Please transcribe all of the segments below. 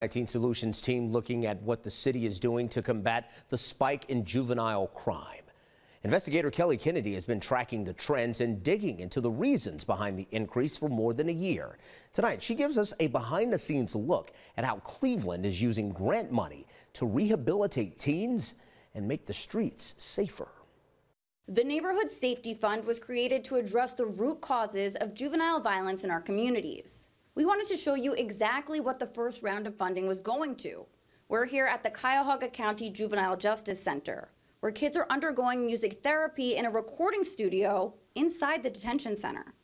19 Solutions team looking at what the city is doing to combat the spike in juvenile crime. Investigator Kelly Kennedy has been tracking the trends and digging into the reasons behind the increase for more than a year. Tonight, she gives us a behind the scenes look at how Cleveland is using grant money to rehabilitate teens and make the streets safer. The Neighborhood Safety Fund was created to address the root causes of juvenile violence in our communities. We wanted to show you exactly what the first round of funding was going to. We're here at the Cuyahoga County Juvenile Justice Center, where kids are undergoing music therapy in a recording studio inside the detention center.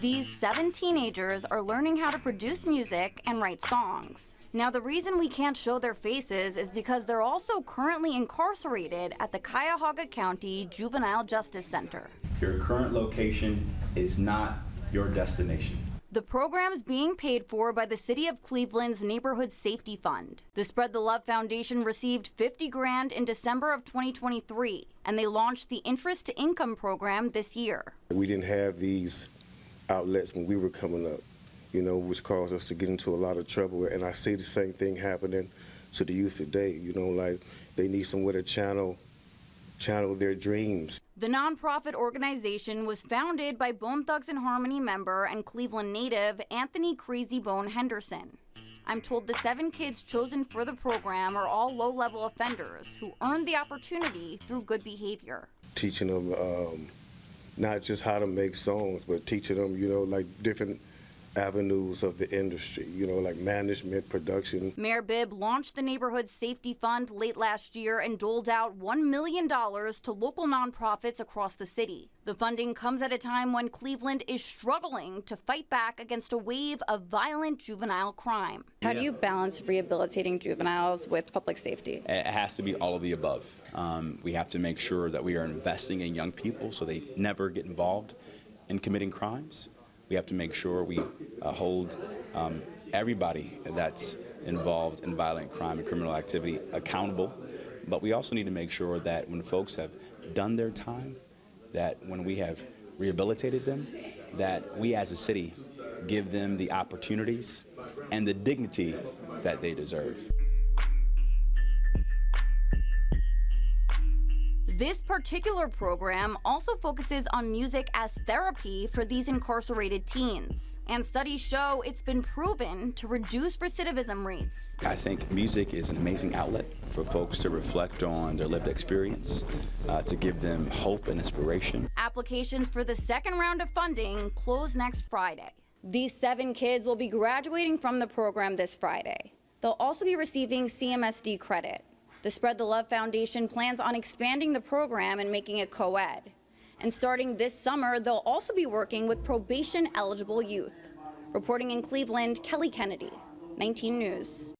These seven teenagers are learning how to produce music and write songs. Now, the reason we can't show their faces is because they're also currently incarcerated at the Cuyahoga County Juvenile Justice Center. Your current location is not your destination. The program's being paid for by the City of Cleveland's Neighborhood Safety Fund. The Spread the Love Foundation received 50 grand in December of 2023, and they launched the Interest to Income program this year. We didn't have these outlets when we were coming up, you know, which caused us to get into a lot of trouble. And I see the same thing happening to the youth today, you know, like they need somewhere to channel channel their dreams. The nonprofit organization was founded by Bone Thugs-n-Harmony member and Cleveland native Anthony Krayzie Bone Henderson. I'm told the seven kids chosen for the program are all low level offenders who earned the opportunity through good behavior. Teaching them um, not just how to make songs, but teaching them, you know, like different avenues of the industry, you know, like management, production. Mayor Bibb launched the Neighborhood Safety Fund late last year and doled out $1 million to local nonprofits across the city. The funding comes at a time when Cleveland is struggling to fight back against a wave of violent juvenile crime. How do you balance rehabilitating juveniles with public safety? It has to be all of the above. Um, we have to make sure that we are investing in young people so they never get involved in committing crimes. We have to make sure we uh, hold um, everybody that's involved in violent crime and criminal activity accountable. But we also need to make sure that when folks have done their time, that when we have rehabilitated them, that we as a city give them the opportunities and the dignity that they deserve. This particular program also focuses on music as therapy for these incarcerated teens. And studies show it's been proven to reduce recidivism rates. I think music is an amazing outlet for folks to reflect on their lived experience, uh, to give them hope and inspiration. Applications for the second round of funding close next Friday. These seven kids will be graduating from the program this Friday. They'll also be receiving CMSD credit. The Spread the Love Foundation plans on expanding the program and making it co-ed. And starting this summer, they'll also be working with probation eligible youth. Reporting in Cleveland, Kelly Kennedy, 19 News.